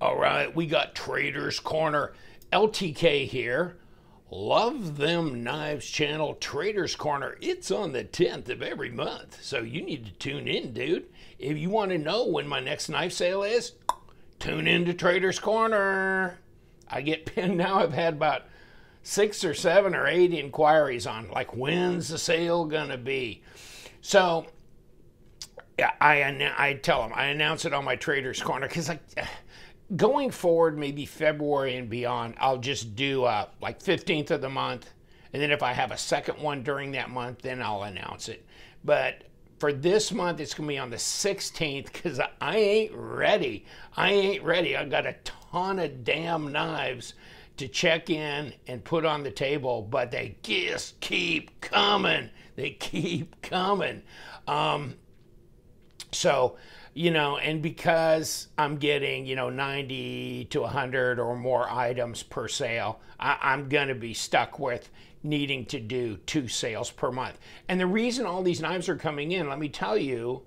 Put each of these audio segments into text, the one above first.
All right, we got Traders Corner. LTK here. Love Them Knives channel, Traders Corner. It's on the 10th of every month, so you need to tune in, dude. If you want to know when my next knife sale is, tune in to Traders Corner. I get pinned now. I've had about six or seven or eight inquiries on, like, when's the sale going to be? So, I, I tell them, I announce it on my Traders Corner because I going forward, maybe February and beyond, I'll just do uh, like 15th of the month. And then if I have a second one during that month, then I'll announce it. But for this month, it's going to be on the 16th because I ain't ready. I ain't ready. I got a ton of damn knives to check in and put on the table, but they just keep coming. They keep coming. Um, so, you know, and because I'm getting, you know, 90 to 100 or more items per sale, I, am going to be stuck with needing to do two sales per month. And the reason all these knives are coming in, let me tell you,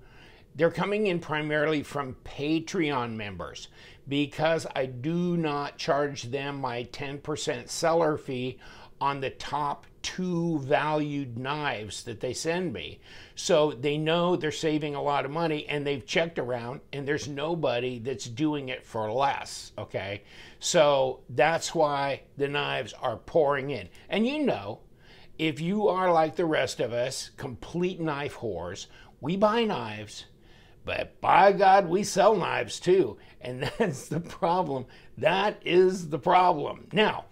they're coming in primarily from Patreon members because I do not charge them my 10% seller fee on the top two valued knives that they send me. So they know they're saving a lot of money and they've checked around and there's nobody that's doing it for less. Okay. So that's why the knives are pouring in. And you know, if you are like the rest of us, complete knife whores, we buy knives, but by God, we sell knives too. And that's the problem. That is the problem. Now,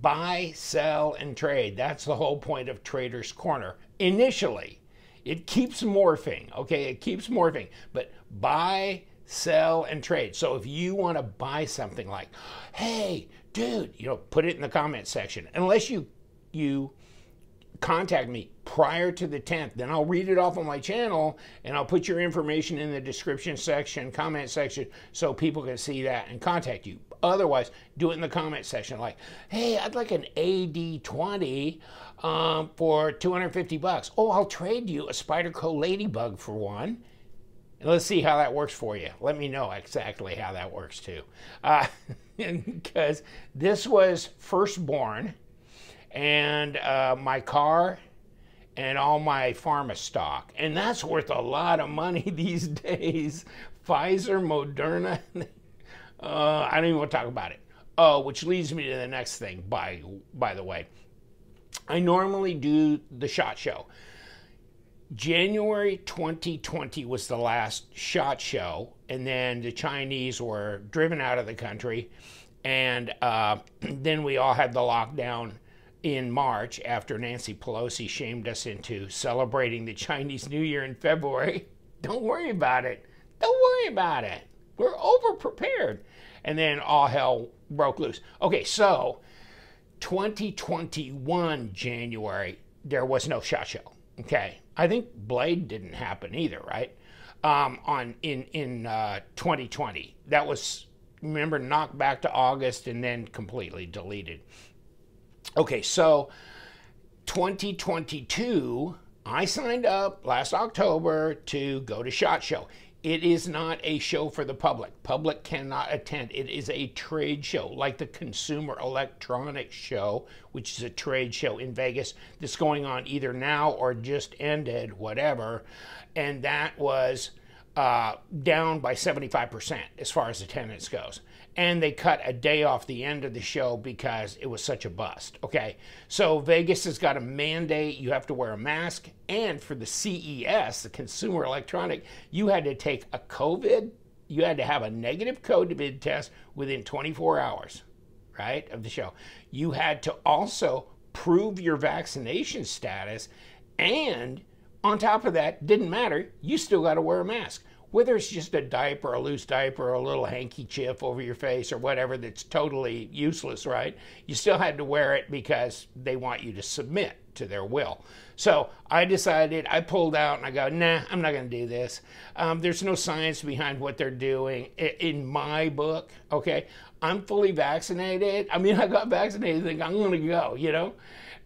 buy, sell, and trade. That's the whole point of Trader's Corner. Initially, it keeps morphing, okay? It keeps morphing, but buy, sell, and trade. So if you want to buy something like, hey, dude, you know, put it in the comment section. Unless you you contact me prior to the 10th. Then I'll read it off on my channel and I'll put your information in the description section, comment section, so people can see that and contact you. Otherwise, do it in the comment section like, hey, I'd like an AD20 um, for 250 bucks. Oh, I'll trade you a Spyderco Ladybug for one. And let's see how that works for you. Let me know exactly how that works too. Uh, because this was firstborn and uh, my car and all my pharma stock. And that's worth a lot of money these days. Pfizer, Moderna, uh, I don't even want to talk about it. Oh, which leads me to the next thing, by, by the way. I normally do the SHOT Show. January 2020 was the last SHOT Show, and then the Chinese were driven out of the country, and uh, then we all had the lockdown in March after Nancy Pelosi shamed us into celebrating the Chinese New Year in February. Don't worry about it. Don't worry about it. We're over prepared. And then all hell broke loose. Okay, so 2021 January, there was no shot show. Okay, I think Blade didn't happen either, right? Um, on in in uh, 2020, that was remember knocked back to August and then completely deleted. Okay, so 2022, I signed up last October to go to SHOT Show. It is not a show for the public. Public cannot attend. It is a trade show, like the Consumer Electronics Show, which is a trade show in Vegas that's going on either now or just ended, whatever. And that was uh, down by 75% as far as attendance goes and they cut a day off the end of the show because it was such a bust. Okay, so Vegas has got a mandate you have to wear a mask, and for the CES, the Consumer Electronic, you had to take a COVID, you had to have a negative COVID test within 24 hours, right, of the show. You had to also prove your vaccination status, and on top of that, didn't matter, you still got to wear a mask whether it's just a diaper, a loose diaper, or a little handkerchief over your face or whatever that's totally useless, right? You still had to wear it because they want you to submit to their will. So I decided, I pulled out and I go, nah, I'm not going to do this. Um, there's no science behind what they're doing in my book, okay? I'm fully vaccinated. I mean, I got vaccinated, I think I'm going to go, you know?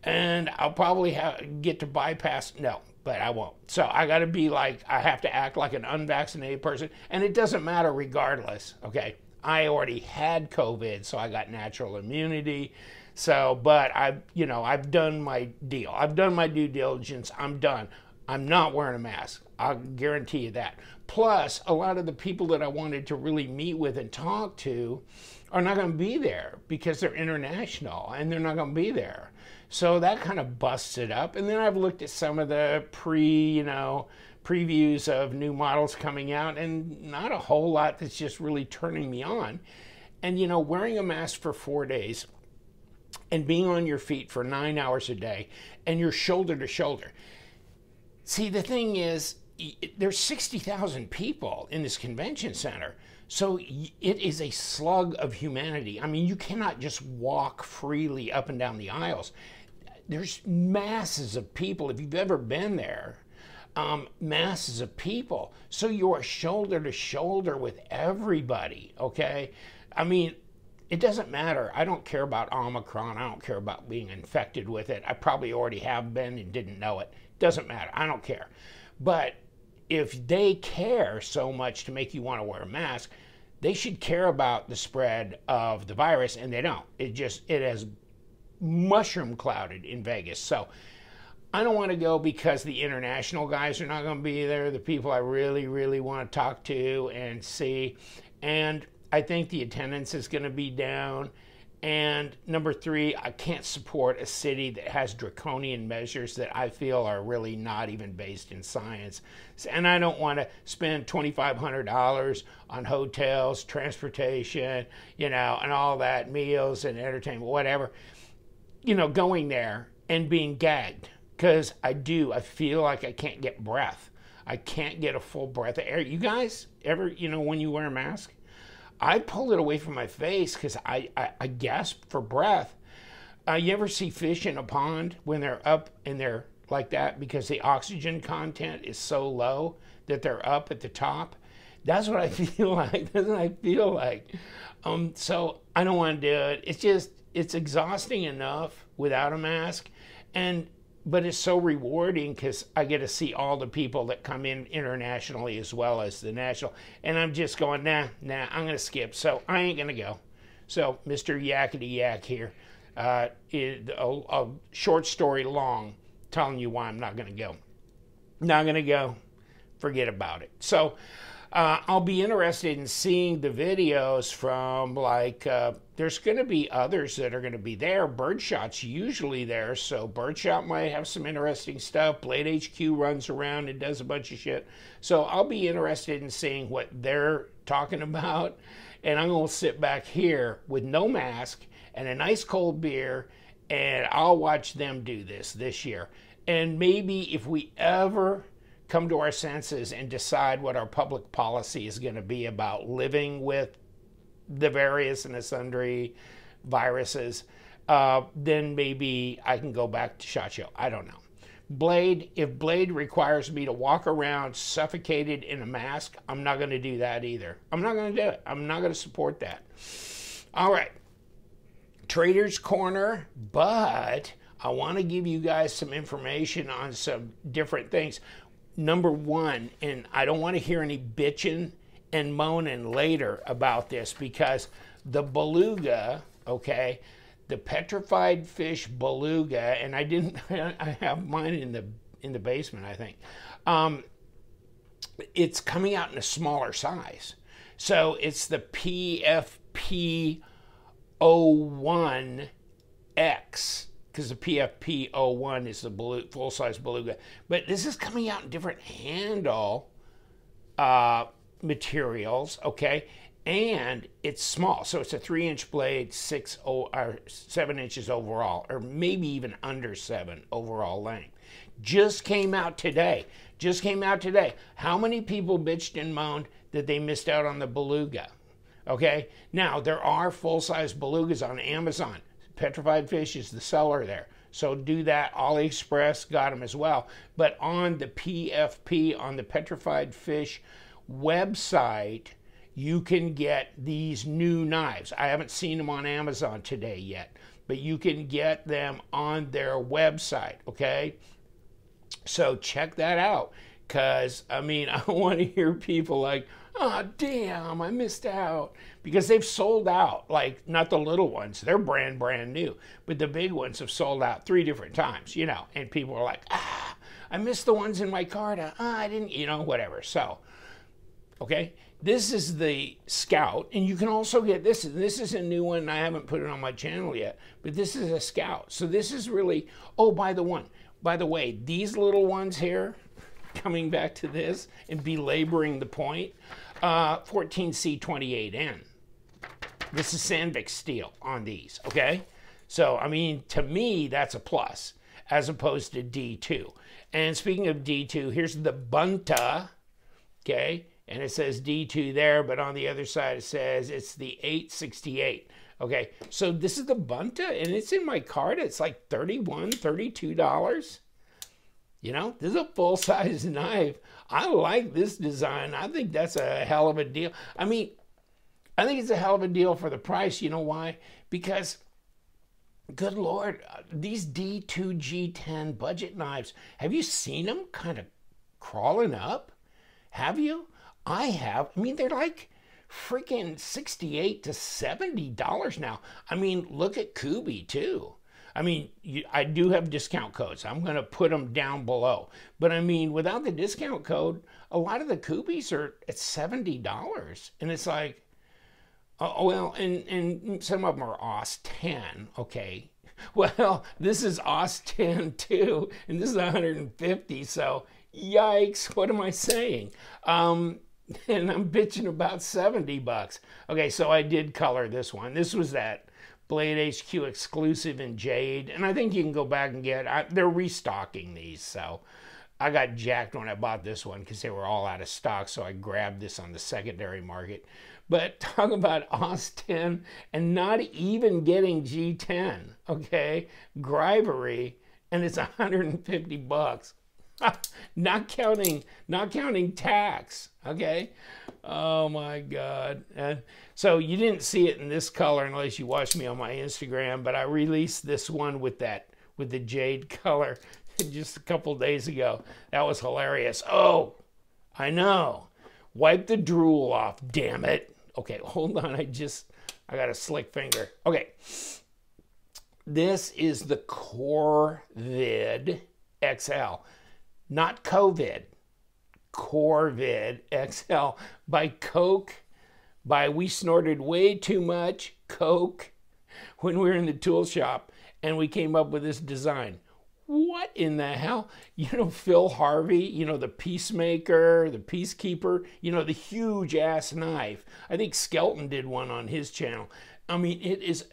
And I'll probably have, get to bypass, no, but I won't. So I got to be like, I have to act like an unvaccinated person. And it doesn't matter regardless, okay? I already had COVID, so I got natural immunity. So, but I've, you know, I've done my deal. I've done my due diligence. I'm done. I'm not wearing a mask. I'll guarantee you that. Plus, a lot of the people that I wanted to really meet with and talk to are not going to be there because they're international and they're not going to be there. So that kind of busts it up. And then I've looked at some of the pre, you know, previews of new models coming out, and not a whole lot that's just really turning me on. And, you know, wearing a mask for four days and being on your feet for nine hours a day and you're shoulder to shoulder. See, the thing is, there's 60,000 people in this convention center. So it is a slug of humanity. I mean, you cannot just walk freely up and down the aisles. There's masses of people. If you've ever been there, um, masses of people. So you are shoulder to shoulder with everybody, okay? I mean, it doesn't matter. I don't care about Omicron. I don't care about being infected with it. I probably already have been and didn't know it. Doesn't matter. I don't care. But if they care so much to make you want to wear a mask, they should care about the spread of the virus, and they don't. It just it has mushroom clouded in Vegas. So I don't want to go because the international guys are not going to be there, the people I really, really want to talk to and see. And I think the attendance is going to be down. And number three, I can't support a city that has draconian measures that I feel are really not even based in science. And I don't want to spend $2,500 on hotels, transportation, you know, and all that, meals and entertainment, whatever, you know, going there and being gagged because I do. I feel like I can't get breath. I can't get a full breath of air. You guys ever, you know, when you wear a mask, I pull it away from my face because I, I, I, gasp for breath. Uh, you ever see fish in a pond when they're up and they're like that because the oxygen content is so low that they're up at the top? That's what I feel like. That's what I feel like. Um, so I don't want to do it. It's just, it's exhausting enough without a mask. And but it's so rewarding because I get to see all the people that come in internationally as well as the national. And I'm just going, nah, nah, I'm going to skip. So I ain't going to go. So, Mr. Yakety Yak here, uh, a, a short story long telling you why I'm not going to go. Not going to go. Forget about it. So, uh, I'll be interested in seeing the videos from like uh, there's going to be others that are going to be there. Birdshot's usually there, so Birdshot might have some interesting stuff. Blade HQ runs around and does a bunch of shit, so I'll be interested in seeing what they're talking about. And I'm going to sit back here with no mask and a nice cold beer, and I'll watch them do this this year. And maybe if we ever come to our senses and decide what our public policy is going to be about living with the various and the sundry viruses, uh, then maybe I can go back to SHOT Show. I don't know. Blade, if Blade requires me to walk around suffocated in a mask, I'm not going to do that either. I'm not going to do it. I'm not going to support that. All right. Trader's Corner, but I want to give you guys some information on some different things number one, and I don't want to hear any bitching and moaning later about this because the beluga, okay, the petrified fish beluga, and I didn't, I have mine in the in the basement, I think. Um, it's coming out in a smaller size, so it's the PFP 01X because the PFP01 is the full size beluga. But this is coming out in different handle uh, materials, okay? And it's small, so it's a three inch blade, six or seven inches overall, or maybe even under seven overall length. Just came out today. Just came out today. How many people bitched and moaned that they missed out on the beluga? Okay, now there are full size belugas on Amazon. Petrified Fish is the seller there. So do that. AliExpress got them as well. But on the PFP, on the Petrified Fish website, you can get these new knives. I haven't seen them on Amazon today yet, but you can get them on their website, okay? So check that out because, I mean, I want to hear people like, oh, damn, I missed out. Because they've sold out, like, not the little ones, they're brand, brand new, but the big ones have sold out three different times, you know, and people are like, ah, I missed the ones in my cart. Ah, I didn't, you know, whatever. So, okay, this is the Scout, and you can also get this. This is a new one. I haven't put it on my channel yet, but this is a Scout. So this is really. Oh, by the one, by the way, these little ones here, coming back to this and belaboring the point, uh, 14C28N. This is Sandvik steel on these. Okay, so I mean, to me, that's a plus as opposed to D2. And speaking of D2, here's the Bunta. Okay and it says D2 there, but on the other side it says it's the 868. Okay, so this is the Bunta, and it's in my cart. It's like 31 $32. You know, this is a full size knife. I like this design. I think that's a hell of a deal. I mean, I think it's a hell of a deal for the price. You know why? Because, good Lord, uh, these D2G10 budget knives, have you seen them kind of crawling up? Have you? I have. I mean, they're like freaking 68 to 70 dollars now. I mean, look at Kubey, too. I mean, you, I do have discount codes. I'm going to put them down below. But I mean, without the discount code, a lot of the Kubeys are at $70. And it's like, oh, well, and, and some of them are OS 10. Okay. Well, this is OS 10 too. And this is 150. So, yikes. What am I saying? Um, and I'm bitching about 70 bucks. Okay, so I did color this one. This was that Blade HQ exclusive in jade, and I think you can go back and get. I, they're restocking these, so I got jacked when I bought this one because they were all out of stock. So I grabbed this on the secondary market. But talk about OS 10 and not even getting G10, okay? Grivory, and it's 150 bucks. not counting not counting tax okay? Oh my god. And so you didn't see it in this color unless you watched me on my instagram but i released this one with that with the jade color just a couple days ago. That was hilarious. Oh i know. Wipe the drool off damn it. Okay hold on. I just i got a slick finger. Okay. This is the corvid xl not COVID, Corvid XL by Coke, by we snorted way too much Coke when we were in the tool shop and we came up with this design. What in the hell? You know, Phil Harvey, you know, the peacemaker, the peacekeeper, you know, the huge ass knife. I think Skelton did one on his channel. I mean, it is,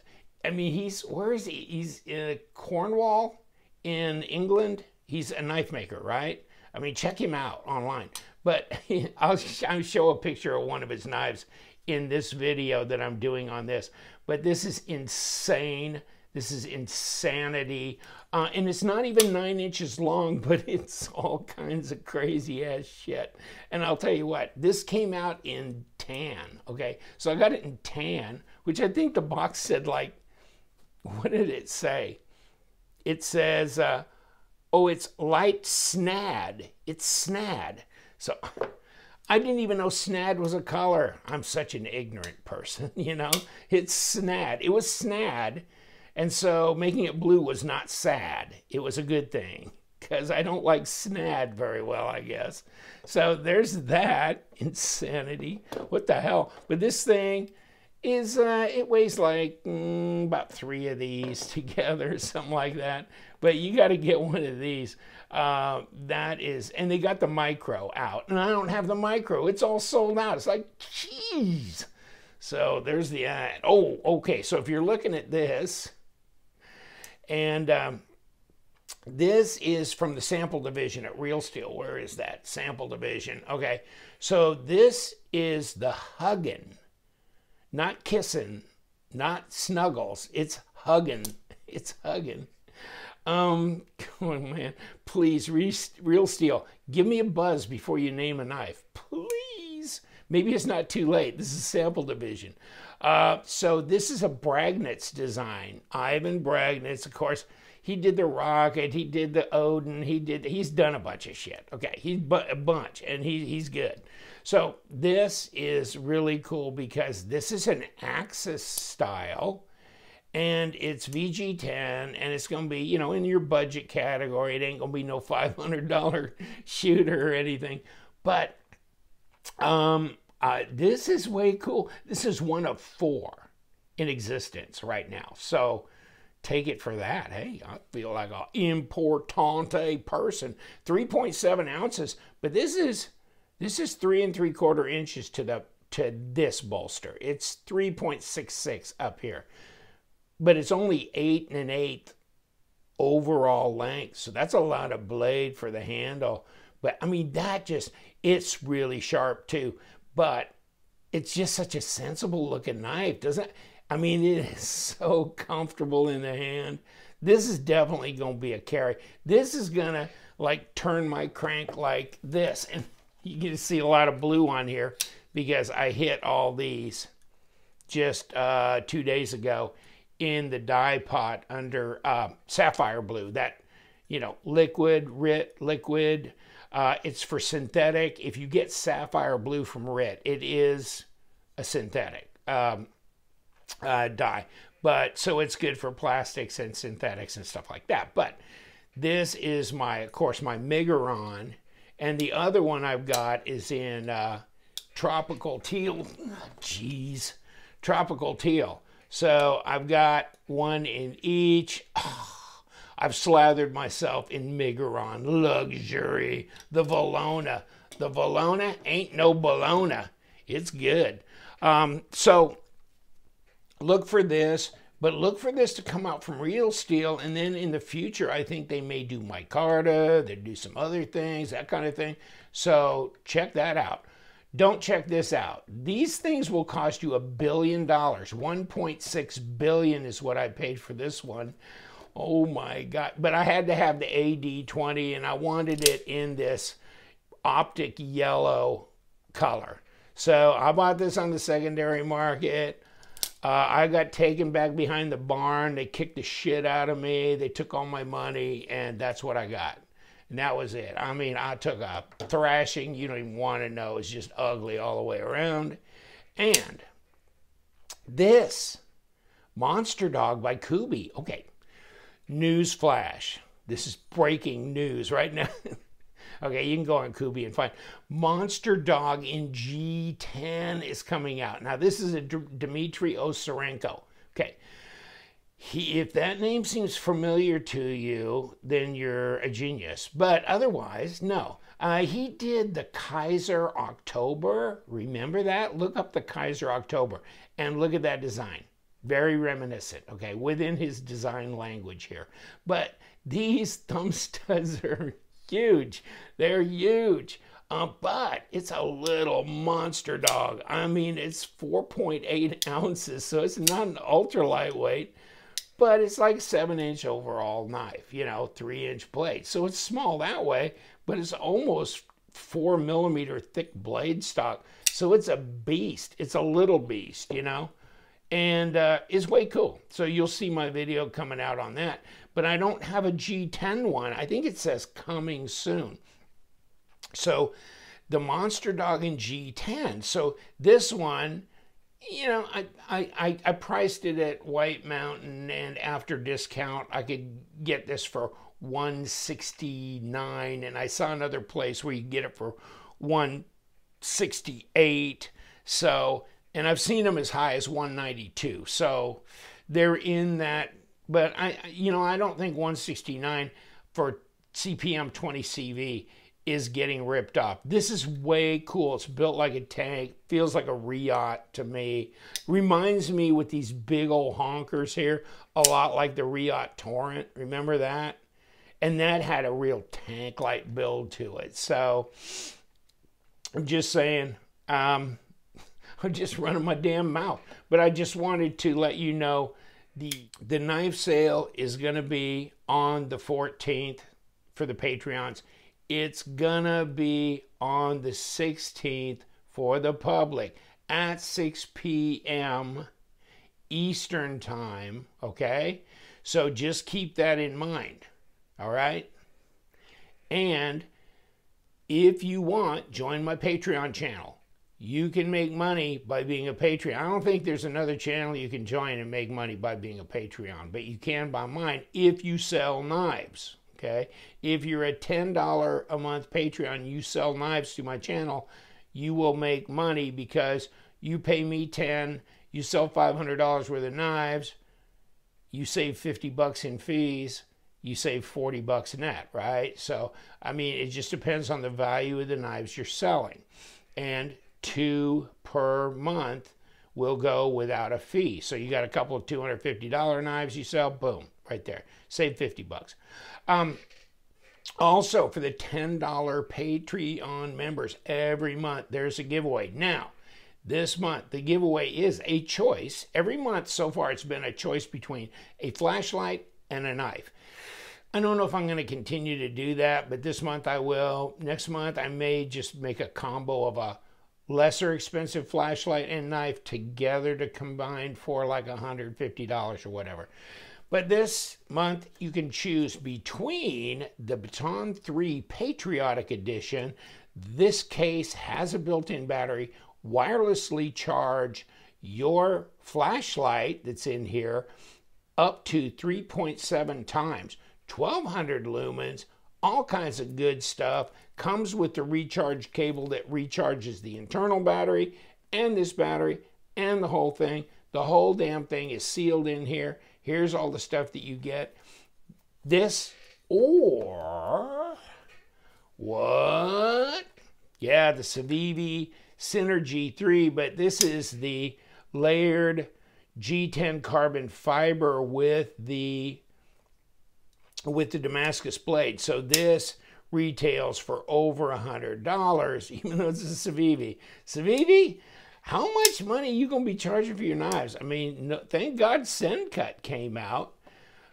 I mean, he's, where is he? He's in Cornwall in England he's a knife maker, right? I mean, check him out online. But I'll, I'll show a picture of one of his knives in this video that I'm doing on this. But this is insane. This is insanity. Uh, and it's not even nine inches long, but it's all kinds of crazy ass shit. And I'll tell you what, this came out in tan, okay? So I got it in tan, which I think the box said like, what did it say? It says, uh, Oh, it's light snad. It's snad. So I didn't even know snad was a color. I'm such an ignorant person, you know? It's snad. It was snad. And so making it blue was not sad. It was a good thing because I don't like snad very well, I guess. So there's that insanity. What the hell? But this thing is, uh, it weighs like mm, about three of these together, something like that but you got to get one of these. Uh, that is, and they got the micro out, and I don't have the micro. It's all sold out. It's like, jeez. So there's the ad. Oh, okay. So if you're looking at this, and um, this is from the sample division at Real Steel. Where is that sample division? Okay. So this is the hugging, not kissing, not snuggles. It's hugging. It's hugging. Um, oh man, please, Real Steel, give me a buzz before you name a knife. Please. Maybe it's not too late. This is a sample division. Uh, so this is a Braginets design. Ivan Braginets, of course, he did the rocket, he did the Odin, he did he's done a bunch of shit. Okay, he's a bunch, and he he's good. So this is really cool because this is an Axis style and it's VG10 and it's going to be, you know, in your budget category. It ain't going to be no $500 shooter or anything. But um, uh, this is way cool. This is one of four in existence right now. So take it for that. Hey, I feel like an importante person. 3.7 ounces, but this is this is three and three quarter inches to the to this bolster. It's 3.66 up here, but it's only eight and an eighth overall length. So that's a lot of blade for the handle. But I mean, that just, it's really sharp too. But it's just such a sensible looking knife, doesn't it? I mean, it is so comfortable in the hand. This is definitely going to be a carry. This is going to like turn my crank like this. And you can see a lot of blue on here because I hit all these just uh, two days ago in the dye pot under uh, sapphire blue. That, you know, liquid, RIT, liquid. Uh, it's for synthetic. If you get sapphire blue from RIT, it is a synthetic um, uh, dye. But so it's good for plastics and synthetics and stuff like that. But this is my, of course, my Megaron and the other one I've got is in uh, tropical teal. Jeez, tropical teal. So I've got one in each. Oh, I've slathered myself in Migaron, Luxury, the Valona. The Valona ain't no Bologna. It's good. Um, so look for this. But look for this to come out from real steel, and then in the future, I think they may do micarta, they do some other things, that kind of thing. So check that out. Don't check this out. These things will cost you a billion dollars. 1.6 billion is what I paid for this one. Oh my God. But I had to have the AD20 and I wanted it in this optic yellow color. So I bought this on the secondary market. Uh, I got taken back behind the barn. They kicked the shit out of me. They took all my money, and that's what I got. And that was it. I mean, I took a thrashing. You don't even want to know. It's just ugly all the way around. And this Monster Dog by Kubey. Okay, news flash. This is breaking news right now. Okay, you can go on Kubey and find Monster Dog in G10 is coming out. Now, this is a D- Dmitry Osarenko. Okay. He, if that name seems familiar to you, then you're a genius. But otherwise, no. Uh, he did the Kizer October. Remember that? Look up the Kizer October and look at that design. Very reminiscent, okay, within his design language here. But these thumb studs are huge. They're huge. Uh, but it's a little monster dog. I mean, it's 4.8 ounces, so it's not an ultra lightweight, but it's like seven inch overall knife, you know, three inch blade. So it's small that way, but it's almost four millimeter thick blade stock. So it's a beast. It's a little beast, you know, and uh, is way cool. So you'll see my video coming out on that but I don't have a G10 one. I think it says coming soon. So the Monster Dog in G10. So this one, you know, I, I, I priced it at White Mountain, and after discount, I could get this for 169 and I saw another place where you get it for 168. So, and I've seen them as high as 192. So, they're in that but I, you know, I don't think 169 for CPM 20 CV is getting ripped off. This is way cool. It's built like a tank, feels like a Riot to me. Reminds me with these big old honkers here, a lot like the Reate Torrent. Remember that? And that had a real tank like build to it. So I'm just saying, um, I'm just running my damn mouth. But I just wanted to let you know the the knife sale is going to be on the 14th for the Patreons. It's going to be on the 16th for the public at 6 p.m. Eastern Time, okay? So just keep that in mind. All right? And if you want, join my Patreon channel. You can make money by being a Patreon. I don't think there's another channel you can join and make money by being a Patreon, but you can by mine if you sell knives. Okay? If you're a $10 a month Patreon, you sell knives to my channel, you will make money because you pay me 10, you sell $500 worth of knives, you save 50 bucks in fees, you save 40 bucks net, right? So, I mean, it just depends on the value of the knives you're selling. And two per month will go without a fee. So you got a couple of $250 knives you sell, boom, right there. Save 50 bucks. Um, also, for the $10 Patreon members every month, there's a giveaway. Now, this month, the giveaway is a choice. Every month so far, it's been a choice between a flashlight and a knife. I don't know if I'm going to continue to do that, but this month I will. Next month I may just make a combo of a lesser expensive flashlight and knife together to combine for like $150 or whatever. But this month you can choose between the Baton 3 Patriotic Edition. This case has a built-in battery, wirelessly charge your flashlight that's in here up to 3.7 times. 1200 lumens, all kinds of good stuff. Comes with the recharge cable that recharges the internal battery and this battery and the whole thing. The whole damn thing is sealed in here. Here's all the stuff that you get. This or what? Yeah, the Civivi Synergy 3, but this is the layered G10 carbon fiber with the with the Damascus blade. So this retails for over a hundred dollars, even though it's a Civivi. Civivi, how much money you gonna be charging for your knives? I mean, no, thank God Sencut came out.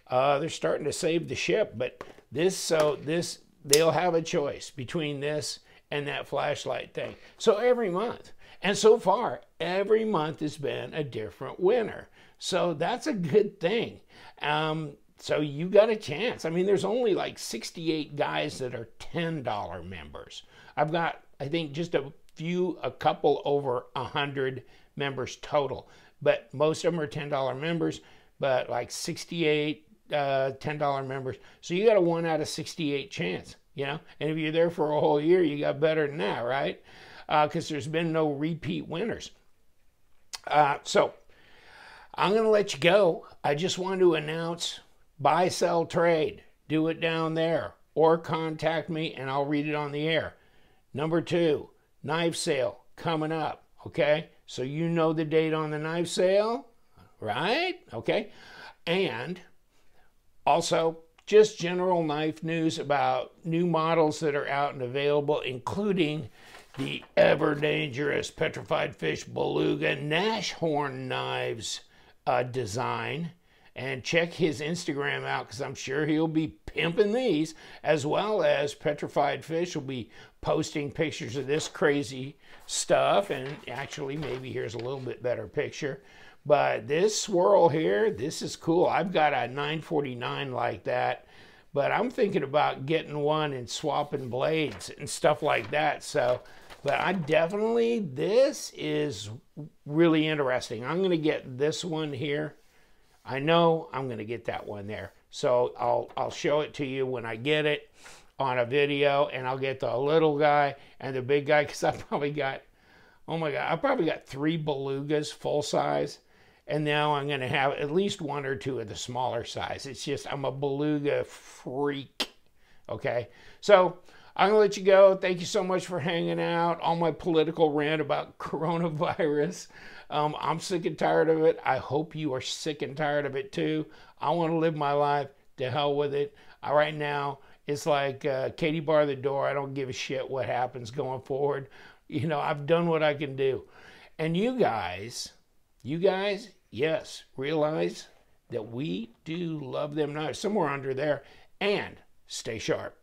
Uh, they're starting to save the ship, but this so this they'll have a choice between this and that flashlight thing. So every month, and so far every month has been a different winner. So that's a good thing. Um, so you got a chance. I mean, there's only like 68 guys that are $10 members. I've got, I think, just a few, a couple over 100 members total. But most of them are $10 members, but like 68 uh, $10 members. So you got a 1 out of 68 chance, you know? And if you're there for a whole year, you got better than that, right? Because uh, there's been no repeat winners. Uh, so I'm going to let you go. I just want to announce buy, sell, trade. Do it down there or contact me and I'll read it on the air. Number two, knife sale coming up. Okay, so you know the date on the knife sale, right? Okay, and also just general knife news about new models that are out and available, including the ever dangerous petrified fish beluga Nashorn knives uh, design and check his Instagram out because I'm sure he'll be pimping these, as well as Petrified Fish will be posting pictures of this crazy stuff. And actually, maybe here's a little bit better picture. But this swirl here, this is cool. I've got a 949 like that, but I'm thinking about getting one and swapping blades and stuff like that. So, but I definitely, this is really interesting. I'm going to get this one here I know I'm going to get that one there. So I'll, I'll show it to you when I get it on a video and I'll get the little guy and the big guy because I probably got, oh my God, I probably got three belugas full size. And now I'm going to have at least one or two of the smaller size. It's just, I'm a beluga freak. Okay. So I'm going to let you go. Thank you so much for hanging out. All my political rant about coronavirus. Um, I'm sick and tired of it. I hope you are sick and tired of it too. I want to live my life. To hell with it. I, right now, it's like uh, Katie bar the door. I don't give a shit what happens going forward. You know, I've done what I can do. And you guys, you guys, yes, realize that we do love them knives somewhere under there and stay sharp.